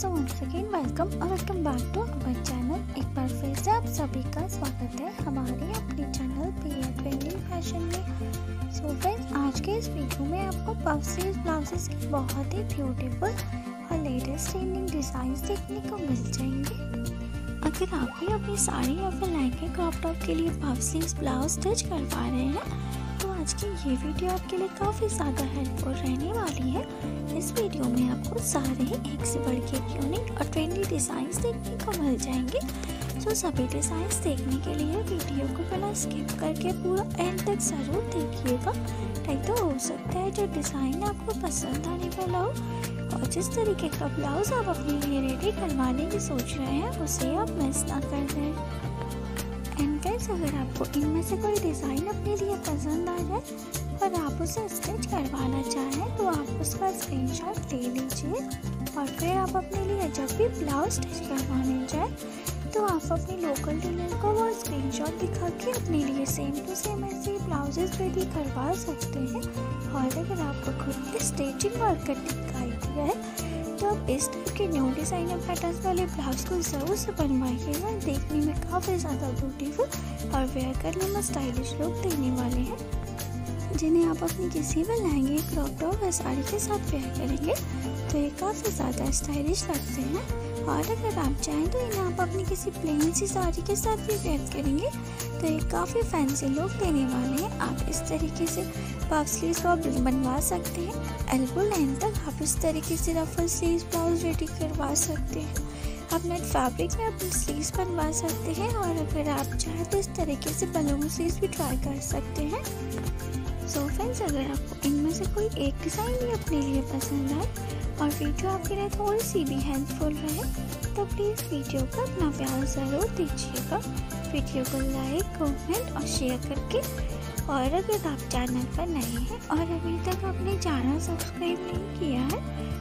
सो once again welcome और welcome back to our channel एक बार फिर से आप सभी का स्वागत है हमारे अपने चैनल पे ट्रेंडिंग फ़ैशन में। सो so फ्रेंड्स आज के इस वीडियो में आपको पफ स्लीव ब्लाउजेस की बहुत ही ब्यूटीफुल और लेटेस्ट ट्रेंडिंग डिज़ाइन देखने को मिल जाएँगे। अगर आप भी अपनी साड़ी या फिर लहंगे क्रॉप टॉप के लिए पफ ब्लाउज स्टिच कर पा रहे हैं। तो आज की ये वीडियो आपके लिए काफ़ी ज़्यादा हेल्पफुल रहने वाली है। इस वीडियो में आपको सारे एक से बढ़ के यूनिक और ट्रेंडी डिज़ाइन देखने को मिल जाएँगे। तो सभी डिज़ाइंस देखने के लिए वीडियो को पहला स्किप करके पूरा एंड तक ज़रूर देखिएगा। नहीं तो हो सकता है जो डिज़ाइन आपको पसंद आने वाला हो। और जिस तरीके का ब्लाउज आप अपने लिए रेडी करवाने की सोच रहे हैं, उसे आप मिस ना कर दें। एंड गाइस अगर आपको इनमें से कोई डिज़ाइन अपने लिए पसंद आ जाए और आप उसे स्टिच करवाना चाहें तो आप उसका स्क्रीनशॉट ले लीजिए और फिर आप अपने लिए जब भी ब्लाउज स्टिच करवाने जाए तो आप अपने लोकल टेलर को वो स्क्रीनशॉट दिखा के अपने लिए सेम टू सेम ऐसे ब्लाउजेस रेडी करवा सकते हैं। और अगर आपको खुद के स्टिचिंग और कटिंग का आइडिया है तो आप इस टाइप के न्यू डिज़ाइनर पैटर्न वाले ब्लाउज को ज़रूर से बनवाइएगा देखने में काफ़ी ज़्यादा ब्यूटीफुल और वेयर करने में स्टाइलिश लुक देने वाले हैं। जिन्हें आप अपनी किसी भी लहंगे क्रॉप टॉप या साड़ी के साथ वेयर करेंगे तो ये काफ़ी ज़्यादा स्टाइलिश लगते हैं। और अगर आप चाहें तो इन्हें आप अपनी किसी प्लेन सी साड़ी के साथ भी वेयर करेंगे। तो ये काफ़ी फैंसी लुक देने वाले हैं। आप इस तरीके से पफ स्लीव आप बनवा सकते हैं। एल्बो लाइन तक आप इस तरीके से रफल स्लीव ब्लाउज रेडी करवा सकते हैं। आप नेट फैब्रिक में अपनी स्लीव्स बनवा सकते हैं और अगर आप चाहें तो इस तरीके से बलून स्लीव्स भी ट्राई कर सकते हैं। सो so फ्रेंड्स अगर आपको इनमें से कोई एक डिज़ाइन भी अपने लिए पसंद आए और वीडियो आपके लिए थोड़ी सी भी हेल्पफुल रहे तो प्लीज़ वीडियो को अपना प्यार ज़रूर दीजिएगा। वीडियो को लाइक कमेंट और शेयर करके, और अगर आप चैनल पर नए हैं और अभी तक आपने चैनल सब्सक्राइब नहीं किया है,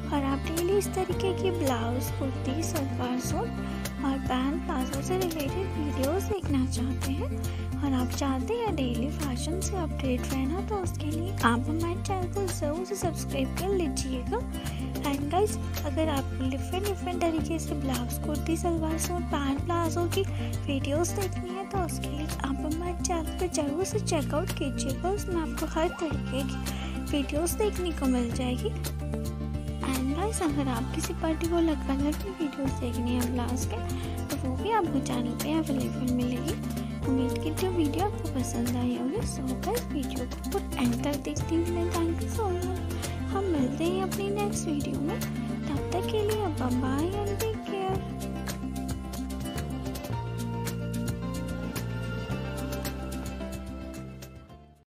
और आप डेली इस तरीके की ब्लाउज कुर्ती, सलवार सूट और पैंट प्लाजो से रिलेटेड वीडियोस देखना चाहते हैं और आप चाहते हैं डेली फ़ैशन से अपडेट रहना तो उसके लिए आप हमारे चैनल को ज़रूर से सब्सक्राइब कर लीजिएगा। एंड गाइस अगर आपको डिफरेंट डिफरेंट तरीके से blouse kurti, salwar, suit pant palazzo की वीडियोस देखनी है तो उसके लिए आप हमारे चैनल पर ज़रूर से चेकआउट कीजिएगा। उसमें आपको हर तरीके की वीडियोस देखने को मिल जाएगी। एंड गाइस अगर आप किसी पर्टिकुलर कलर की वीडियोस देखनी है ब्लाउज के तो वो भी आपको चैनल पे अवेलेबल मिलेगी। वीडियो आपको पसंद आई होगी सो गाइस वीडियो को एंड तक देखते हुए थैंक यू सो मच हम मिलते हैं अपनी नेक्स्ट वीडियो में। तब तक के लिए बाय